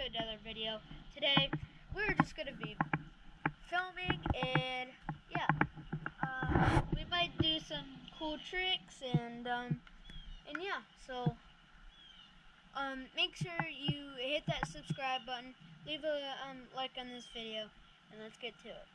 to another video. Today, we're just gonna be filming and yeah, uh, we might do some cool tricks and um, and yeah, so um, make sure you hit that subscribe button, leave a um, like on this video, and let's get to it.